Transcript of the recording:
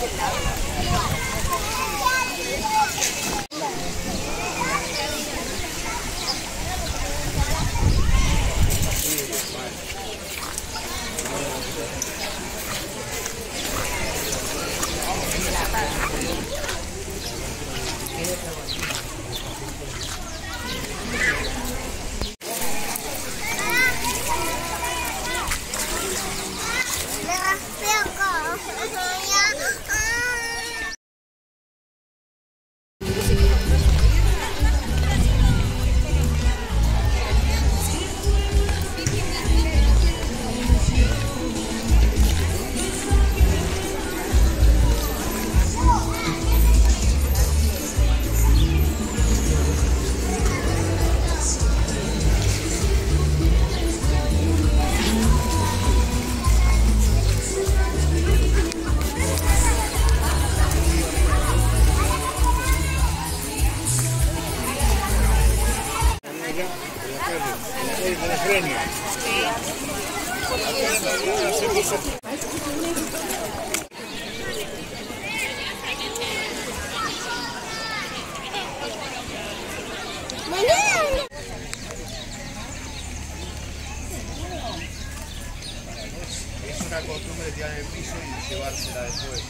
Thank you. Es una costumbre tirar el piso y llevársela después.